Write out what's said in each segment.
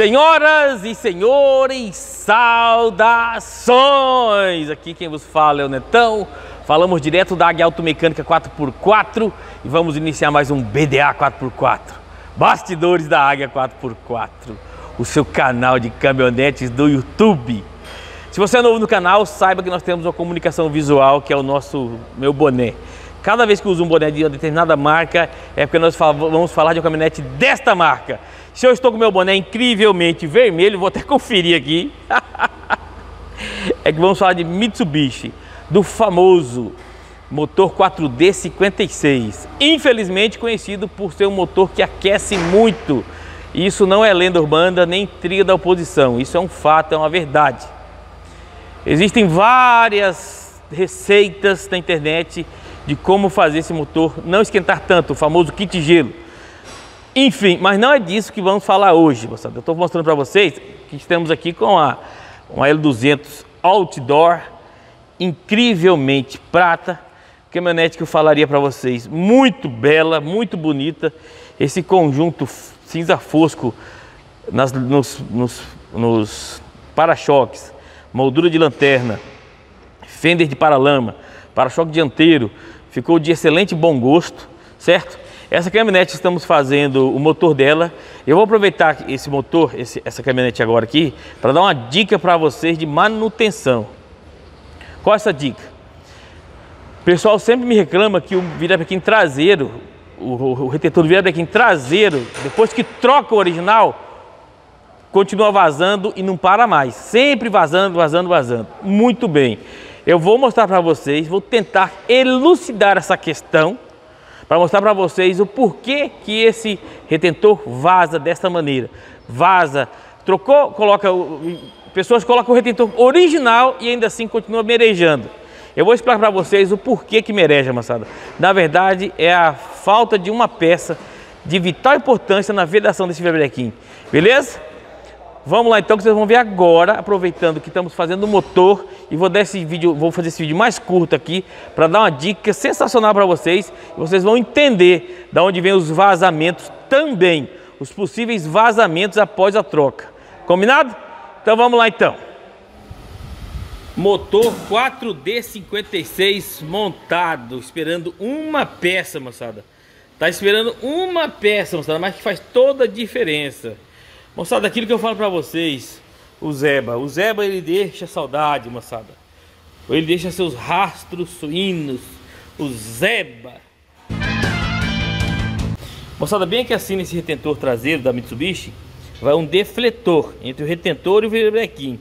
Senhoras e senhores, saudações! Aqui quem vos fala é o Netão. Falamos direto da Águia Automecânica 4x4 e vamos iniciar mais um BDA 4x4. Bastidores da Águia 4x4, o seu canal de caminhonetes do YouTube. Se você é novo no canal, saiba que nós temos uma comunicação visual que é o nosso meu boné. Cada vez que uso um boné de uma determinada marca, é porque nós vamos falar de uma caminhonete desta marca. Se eu estou com meu boné incrivelmente vermelho, vou até conferir aqui. é que vamos falar de Mitsubishi, do famoso motor 4D56. Infelizmente conhecido por ser um motor que aquece muito. Isso não é lenda urbana nem trilha da oposição. Isso é um fato, é uma verdade. Existem várias receitas na internet de como fazer esse motor não esquentar tanto, o famoso kit gelo. Enfim, mas não é disso que vamos falar hoje, moçada. Eu estou mostrando para vocês que estamos aqui com a uma L200 Outdoor, incrivelmente prata, caminhonete que eu falaria para vocês, muito bela, muito bonita, esse conjunto cinza fosco nas, nos, nos, nos para-choques, moldura de lanterna, fender de paralama, para-choque dianteiro, ficou de excelente bom gosto, certo? Essa caminhonete estamos fazendo o motor dela. Eu vou aproveitar esse motor, esse, essa caminhonete agora aqui, para dar uma dica para vocês de manutenção. Qual é essa dica? O pessoal sempre me reclama que o virabrequim traseiro, o, o, o retentor do virabrequim traseiro, depois que troca o original, continua vazando e não para mais. Sempre vazando, vazando, vazando. Muito bem. Eu vou mostrar para vocês, vou tentar elucidar essa questão para mostrar para vocês o porquê que esse retentor vaza desta maneira. Vaza, trocou, coloca, pessoas colocam o retentor original e ainda assim continua merejando. Eu vou explicar para vocês o porquê que mereja, moçada. Na verdade, é a falta de uma peça de vital importância na vedação desse vibrequim. Beleza? Vamos lá então que vocês vão ver agora, aproveitando que estamos fazendo o motor e vou dar esse vídeo, vou fazer esse vídeo mais curto aqui para dar uma dica sensacional para vocês. Vocês vão entender da onde vem os vazamentos também, os possíveis vazamentos após a troca. Combinado? Então vamos lá então. Motor 4D56 montado, esperando uma peça, moçada. Tá esperando uma peça, moçada, mas que faz toda a diferença. Moçada, aquilo que eu falo para vocês, o Zeba. O Zeba ele deixa saudade, moçada. Ele deixa seus rastros suínos. O Zeba. Moçada, bem que assim nesse retentor traseiro da Mitsubishi, vai um defletor entre o retentor e o virabrequim.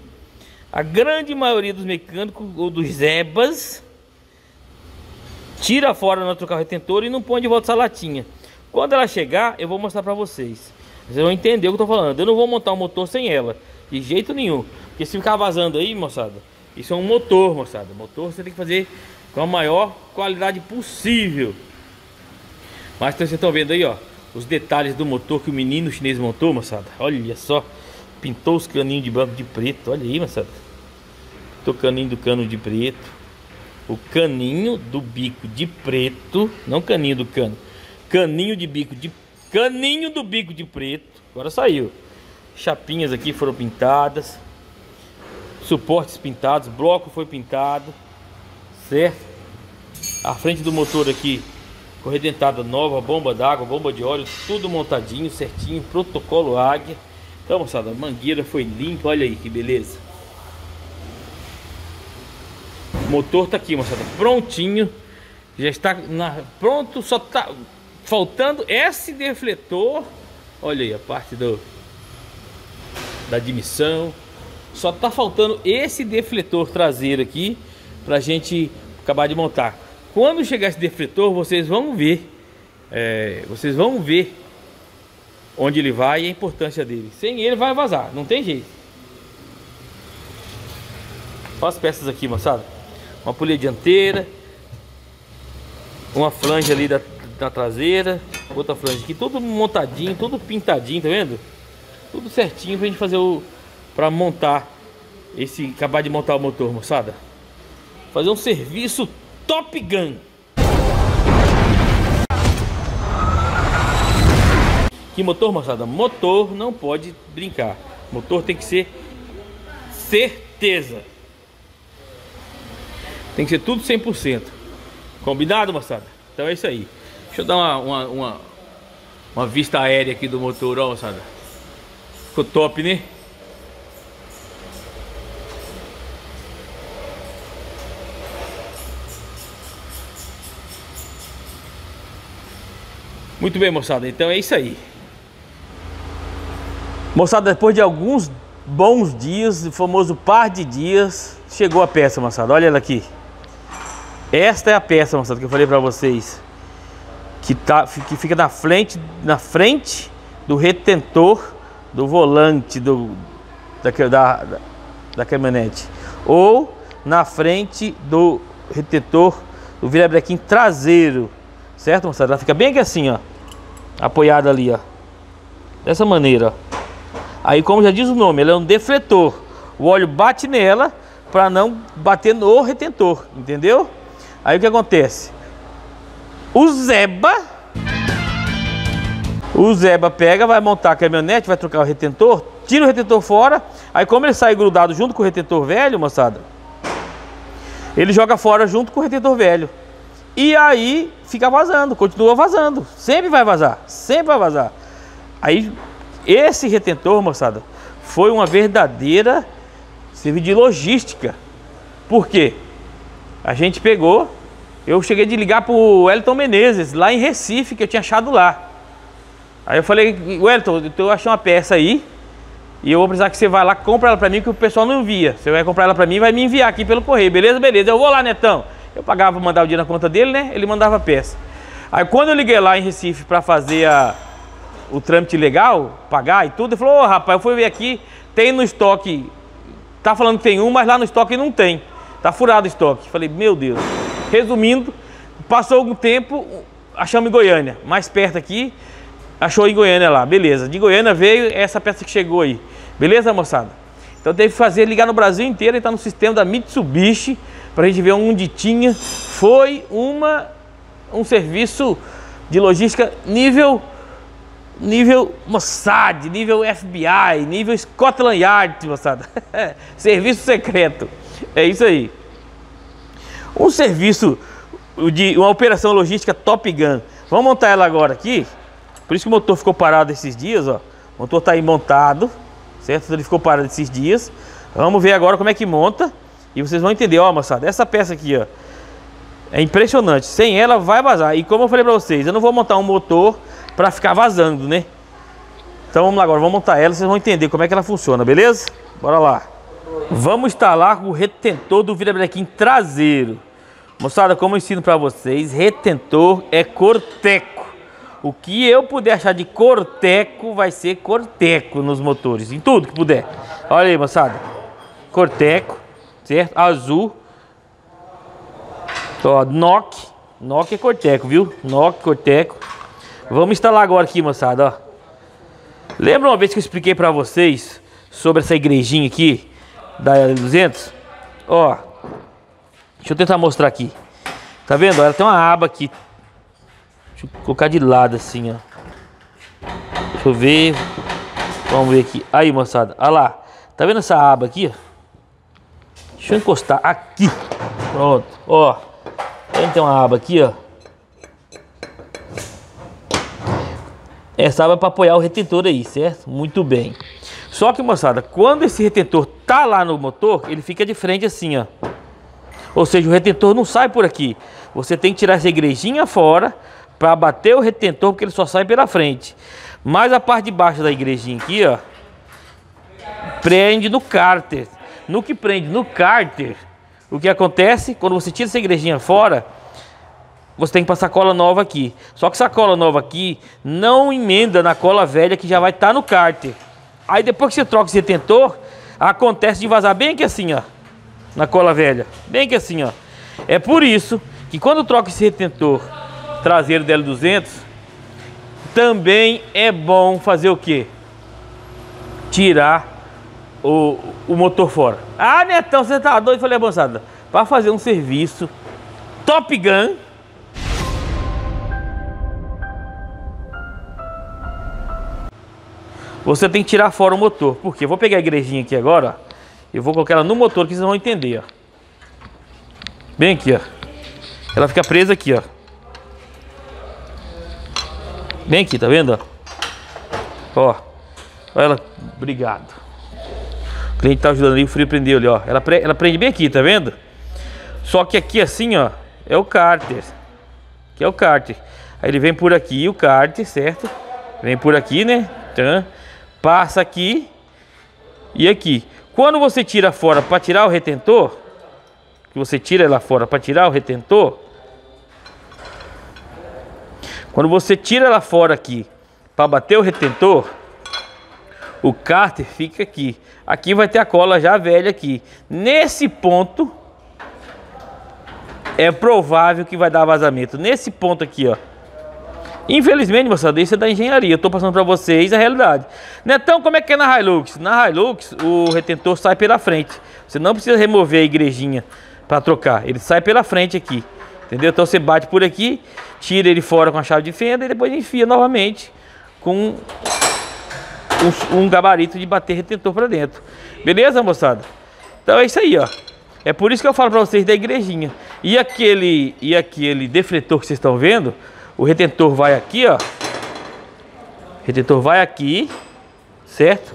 A grande maioria dos mecânicos ou dos Zebas tira fora no trocar o retentor e não põe de volta essa latinha. Quando ela chegar, eu vou mostrar para vocês. Vocês vão entender o que eu tô falando. Eu não vou montar um motor sem ela. De jeito nenhum. Porque se ficar vazando aí, moçada, isso é um motor, moçada. Motor você tem que fazer com a maior qualidade possível. Mas vocês estão vendo aí, ó. Os detalhes do motor que o menino chinês montou, moçada. Olha só. Pintou os caninhos de branco de preto. Olha aí, moçada. Pintou o caninho do cano de preto. O caninho do bico de preto. Não caninho do cano. Caninho de bico de preto Caninho do bico de preto. Agora saiu. Chapinhas aqui foram pintadas. Suportes pintados. Bloco foi pintado. Certo? A frente do motor aqui. Corredentada nova. Bomba d'água, bomba de óleo. Tudo montadinho, certinho. Protocolo Águia. Então, moçada, a mangueira foi limpa. Olha aí que beleza. O motor tá aqui, moçada. Prontinho. Já está na... pronto. Só tá faltando esse defletor. Olha aí a parte do da admissão. Só tá faltando esse defletor traseiro aqui pra gente acabar de montar. Quando chegar esse defletor, vocês vão ver, é, vocês vão ver onde ele vai e a importância dele. Sem ele vai vazar, não tem jeito. Olha as peças aqui, moçada. Uma polha dianteira, uma flange ali da na traseira, outra flange aqui, tudo montadinho, tudo pintadinho, tá vendo? Tudo certinho pra gente fazer o... pra montar esse... acabar de montar o motor, moçada. Fazer um serviço Top Gun. Que motor, moçada? Motor não pode brincar. motor tem que ser certeza. Tem que ser tudo 100%. Combinado, moçada? Então é isso aí. Deixa eu dar uma, uma, uma, uma vista aérea aqui do motor, ó, moçada. Ficou top, né? Muito bem, moçada. Então é isso aí. Moçada, depois de alguns bons dias, o famoso par de dias, chegou a peça, moçada. Olha ela aqui. Esta é a peça, moçada, que eu falei pra vocês. Que, tá, que fica na frente, na frente do retentor do volante do, da, da, da caminhonete. Ou na frente do retentor do virabrequim traseiro. Certo, moçada? Ela fica bem aqui assim, ó. Apoiada ali, ó. Dessa maneira, ó. Aí, como já diz o nome, ela é um defletor. O óleo bate nela para não bater no retentor, entendeu? Aí o que acontece? O Zeba, o Zeba pega, vai montar a caminhonete, vai trocar o retentor, tira o retentor fora, aí como ele sai grudado junto com o retentor velho, moçada, ele joga fora junto com o retentor velho. E aí fica vazando, continua vazando, sempre vai vazar, sempre vai vazar. Aí esse retentor, moçada, foi uma verdadeira serviço de logística. Por quê? A gente pegou, eu cheguei de ligar para o Wellington Menezes, lá em Recife, que eu tinha achado lá. Aí eu falei, Wellington, eu achei uma peça aí, e eu vou precisar que você vá lá, compra ela para mim, que o pessoal não envia. Você vai comprar ela para mim e vai me enviar aqui pelo correio, beleza? Beleza, eu vou lá, Netão. Eu pagava, mandar o dinheiro na conta dele, né? Ele mandava a peça. Aí quando eu liguei lá em Recife para fazer a, o trâmite legal, pagar e tudo, ele falou, ô oh, rapaz, eu fui ver aqui, tem no estoque, tá falando que tem um, mas lá no estoque não tem. Tá furado o estoque. Falei, meu Deus. Resumindo, passou algum tempo, achamos em Goiânia, mais perto aqui, achou em Goiânia lá, beleza. De Goiânia veio essa peça que chegou aí. Beleza, moçada? Então teve que fazer, ligar no Brasil inteiro e tá no sistema da Mitsubishi, pra gente ver onde tinha. Foi uma, um serviço de logística nível nível Mossad, nível FBI, nível Scotland Yard, moçada. serviço secreto. É isso aí. Um serviço de uma operação logística Top Gun. Vamos montar ela agora aqui. Por isso que o motor ficou parado esses dias, ó. O motor tá aí montado, certo? Ele ficou parado esses dias. Vamos ver agora como é que monta. E vocês vão entender, ó, moçada. Essa peça aqui, ó. É impressionante. Sem ela vai vazar. E como eu falei pra vocês, eu não vou montar um motor para ficar vazando, né? Então vamos lá agora, vamos montar ela, vocês vão entender como é que ela funciona, beleza? Bora lá. Vamos instalar o retentor do virabrequim traseiro. Moçada, como eu ensino para vocês, retentor é corteco. O que eu puder achar de corteco vai ser corteco nos motores, em tudo que puder. Olha aí, moçada. Corteco, certo? Azul. Ó, NOC. NOC é corteco, viu? NOC, corteco. Vamos instalar agora aqui, moçada, ó. Lembra uma vez que eu expliquei pra vocês sobre essa igrejinha aqui da L200? Ó, deixa eu tentar mostrar aqui. Tá vendo? Ela tem uma aba aqui. Deixa eu colocar de lado assim, ó. Deixa eu ver. Vamos ver aqui. Aí, moçada. Olha lá. Tá vendo essa aba aqui? Deixa eu encostar aqui. Pronto. Ó. Tem uma aba aqui, ó. Essa aba é para apoiar o retentor aí, certo? Muito bem. Só que, moçada, quando esse retentor tá lá no motor, ele fica de frente assim, ó. Ou seja, o retentor não sai por aqui. Você tem que tirar essa igrejinha fora para bater o retentor, porque ele só sai pela frente. Mas a parte de baixo da igrejinha aqui, ó, prende no cárter. No que prende no cárter, o que acontece quando você tira essa igrejinha fora, você tem que passar cola nova aqui. Só que essa cola nova aqui não emenda na cola velha que já vai estar tá no cárter. Aí depois que você troca esse retentor, acontece de vazar bem aqui assim, ó. Na cola velha. Bem aqui assim, ó. É por isso que quando troca esse retentor traseiro dl 200 também é bom fazer o quê? Tirar o, o motor fora. Ah, Netão, você tá doido? Falei, moçada, para fazer um serviço Top Gun você tem que tirar fora o motor. Por quê? Eu vou pegar a igrejinha aqui agora, ó, e vou colocar ela no motor que vocês vão entender, ó. Bem aqui, ó. Ela fica presa aqui, ó. Bem aqui, tá vendo? Ó. Olha ela. Obrigado. O cliente tá ajudando ali, o frio prendeu ali, ó. Ela, pre... ela prende bem aqui, tá vendo? Só que aqui assim, ó, é o cárter. Que é o cárter. Aí ele vem por aqui, o cárter, certo? Vem por aqui, né? Então, passa aqui e aqui. Quando você tira fora para tirar o retentor, que você tira ela fora para tirar o retentor, quando você tira ela fora aqui para bater o retentor, o cárter fica aqui. Aqui vai ter a cola já velha aqui. Nesse ponto é provável que vai dar vazamento. Nesse ponto aqui, ó. Infelizmente, moçada, isso é da engenharia. Eu tô passando para vocês a realidade. Netão, como é que é na Hilux? Na Hilux, o retentor sai pela frente. Você não precisa remover a igrejinha para trocar. Ele sai pela frente aqui. Entendeu? Então você bate por aqui, tira ele fora com a chave de fenda e depois enfia novamente com um, um gabarito de bater retentor para dentro. Beleza, moçada? Então é isso aí, ó. É por isso que eu falo para vocês da igrejinha. E aquele, e aquele defletor que vocês estão vendo, o retentor vai aqui, ó. O retentor vai aqui, certo?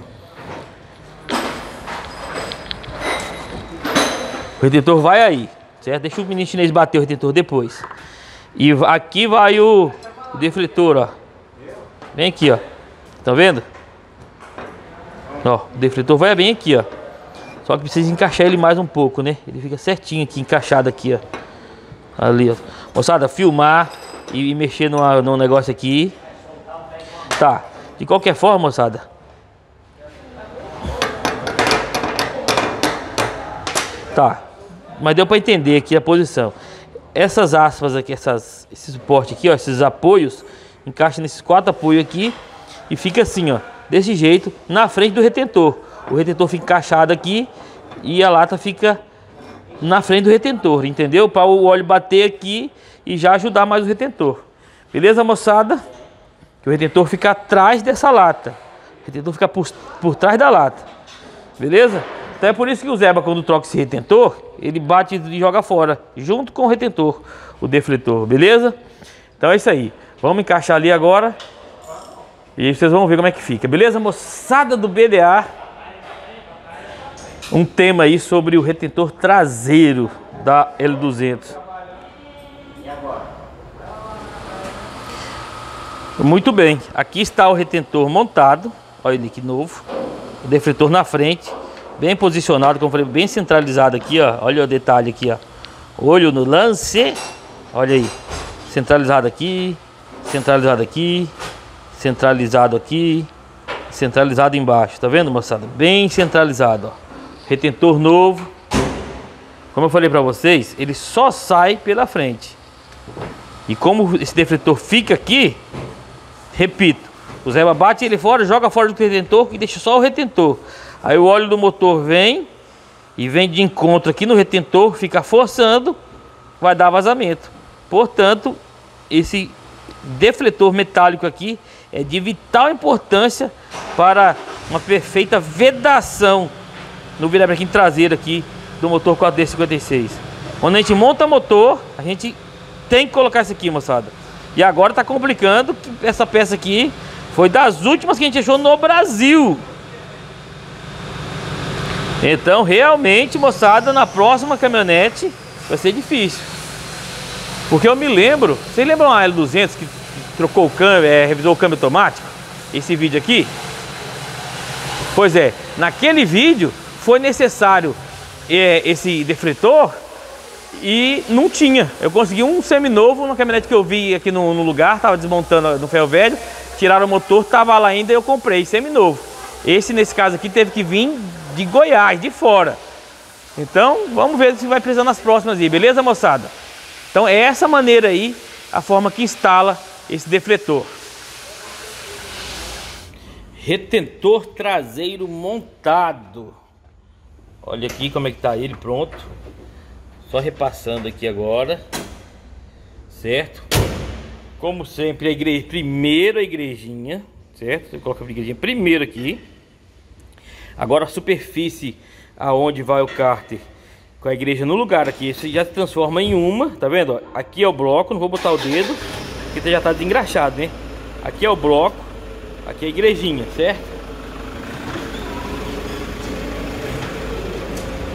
O retentor vai aí, certo? Deixa o menino chinês bater o retentor depois. E aqui vai o, o defletor, ó. Vem aqui, ó. Tá vendo? Ó, o defletor vai bem aqui, ó. Só que precisa encaixar ele mais um pouco, né? Ele fica certinho aqui, encaixado aqui, ó. Ali, ó. Moçada, filmar e, e mexer numa, num negócio aqui. Tá. De qualquer forma, moçada. Tá. Mas deu para entender aqui a posição. Essas aspas aqui, essas, esse suporte aqui, ó, esses apoios, encaixa nesses quatro apoios aqui e fica assim, ó, desse jeito, na frente do retentor. O retentor fica encaixado aqui e a lata fica na frente do retentor, entendeu? Para o óleo bater aqui e já ajudar mais o retentor. Beleza, moçada? Que o retentor fica atrás dessa lata. O retentor fica por, por trás da lata. Beleza? Então é por isso que o Zeba, quando troca esse retentor, ele bate e joga fora, junto com o retentor, o defletor, beleza? Então é isso aí. Vamos encaixar ali agora. E vocês vão ver como é que fica. Beleza, moçada do BDA? Um tema aí sobre o retentor traseiro da L200. Muito bem, aqui está o retentor montado, olha ele que novo, o defletor na frente, bem posicionado, como falei, bem centralizado aqui, ó, olha o detalhe aqui, ó, olho no lance, olha aí, centralizado aqui, centralizado aqui, centralizado aqui, centralizado embaixo, tá vendo moçada? Bem centralizado, ó, retentor novo, como eu falei para vocês, ele só sai pela frente, e como esse defletor fica aqui, Repito, o Zé bate ele fora, joga fora do retentor e deixa só o retentor. Aí o óleo do motor vem e vem de encontro aqui no retentor, fica forçando, vai dar vazamento. Portanto, esse defletor metálico aqui é de vital importância para uma perfeita vedação no virabrequim traseiro aqui do motor 4D56. Quando a gente monta motor, a gente tem que colocar isso aqui, moçada. E agora está complicando que essa peça aqui foi das últimas que a gente achou no Brasil. Então, realmente, moçada, na próxima caminhonete vai ser difícil. Porque eu me lembro, vocês lembram a L200 que trocou o câmbio, é, revisou o câmbio automático? Esse vídeo aqui? Pois é, naquele vídeo foi necessário é, esse defletor e não tinha. Eu consegui um seminovo na caminhonete que eu vi aqui no, no lugar, tava desmontando no ferro velho, tiraram o motor, tava lá ainda e eu comprei seminovo. Esse nesse caso aqui teve que vir de Goiás, de fora. Então, vamos ver se vai precisar nas próximas aí, beleza, moçada? Então, é essa maneira aí, a forma que instala esse defletor. Retentor traseiro montado. Olha aqui como é que tá ele pronto. Só repassando aqui agora. Certo? Como sempre, a igreja, primeiro a igrejinha. certo? Você coloca a brigadinha primeiro aqui. Agora a superfície aonde vai o cárter com a igreja no lugar aqui, isso já se transforma em uma, tá vendo? Aqui é o bloco, não vou botar o dedo, porque já tá desengraxado, né? Aqui é o bloco, aqui é a igrejinha, certo?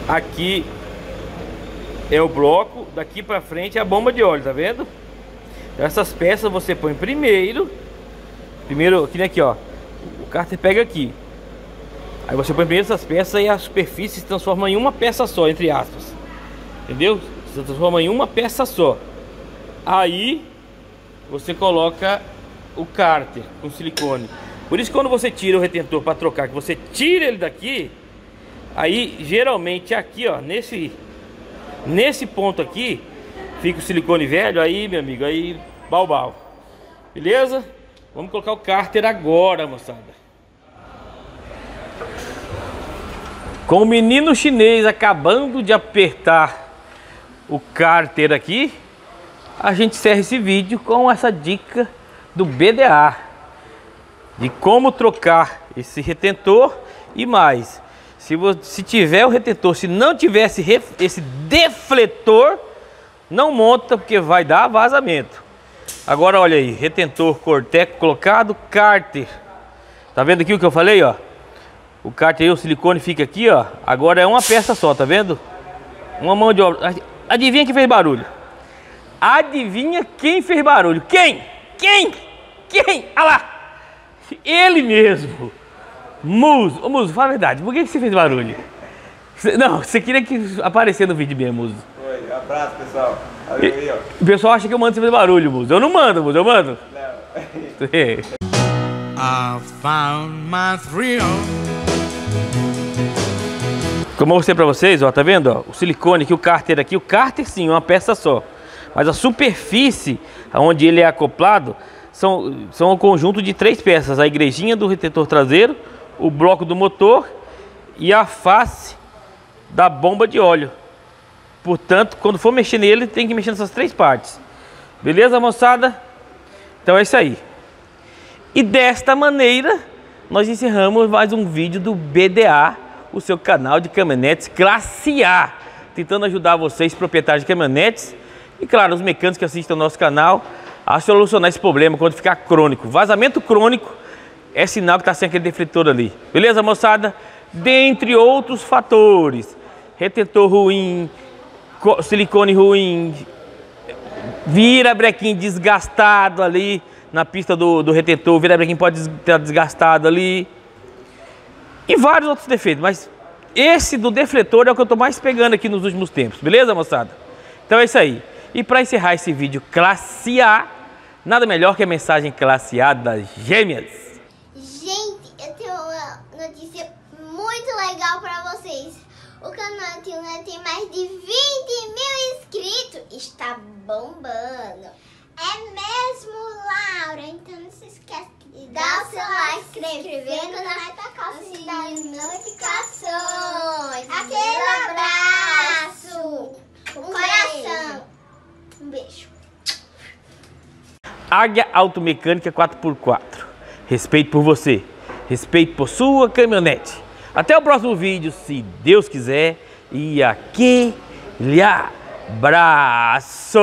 Aqui é o bloco, daqui para frente é a bomba de óleo, tá vendo? Então essas peças você põe primeiro, primeiro, aqui, né, aqui ó, o cárter pega aqui. Aí você põe primeiro essas peças e a superfície se transforma em uma peça só, entre aspas. Entendeu? Se transforma em uma peça só. Aí você coloca o cárter com silicone. Por isso quando você tira o retentor para trocar, que você tira ele daqui, Aí, geralmente aqui, ó, nesse nesse ponto aqui, fica o silicone velho, aí, meu amigo, aí, balbal. Beleza? Vamos colocar o cárter agora, moçada. Com o menino chinês acabando de apertar o cárter aqui, a gente encerra esse vídeo com essa dica do BDA. De como trocar esse retentor e mais se, se tiver o retentor, se não tiver esse, esse defletor, não monta porque vai dar vazamento. Agora olha aí, retentor Cortec colocado, cárter. Tá vendo aqui o que eu falei, ó? O cárter aí, o silicone fica aqui, ó. Agora é uma peça só, tá vendo? Uma mão de obra. Adivinha quem fez barulho? Adivinha quem fez barulho? Quem? Quem? Quem? Olha lá! Ele mesmo. Muso, ô Muso, fala a verdade, por que, que você fez barulho? Você, não, você queria que aparecer no vídeo mesmo, Muso. Oi, abraço pessoal. Ó. O pessoal acha que eu mando você fazer barulho, Muso. Eu não mando, Muso, eu mando. Não. I found my thrill. Como eu mostrei pra vocês, ó, tá vendo? Ó, o silicone aqui, o cárter aqui, o cárter sim, uma peça só. Mas a superfície onde ele é acoplado são, são um conjunto de três peças. A igrejinha do retentor traseiro, o bloco do motor e a face da bomba de óleo. Portanto, quando for mexer nele, tem que mexer nessas três partes. Beleza, moçada? Então é isso aí. E desta maneira, nós encerramos mais um vídeo do BDA, o seu canal de caminhonetes classe A, tentando ajudar vocês, proprietários de caminhonetes, e claro, os mecânicos que assistem ao nosso canal, a solucionar esse problema quando ficar crônico. Vazamento crônico é sinal que está sem aquele defletor ali. Beleza, moçada? Dentre outros fatores, retentor ruim, silicone ruim, vira brequim desgastado ali na pista do, do retentor, vira brequim pode estar desgastado ali e vários outros defeitos, mas esse do defletor é o que eu estou mais pegando aqui nos últimos tempos, beleza, moçada? Então é isso aí. E para encerrar esse vídeo classe A, nada melhor que a mensagem classe A das gêmeas. Legal pra vocês. O canal Tuna tem mais de 20 mil inscritos. Está bombando. É mesmo, Laura? Então não se esquece de dar o seu like, se inscrever no canal tocar o sininho de notificações. Aquele abraço. Um coração. Um beijo. Águia Automecânica 4x4. Respeito por você. Respeito por sua caminhonete. Até o próximo vídeo, se Deus quiser. E aquele abraço!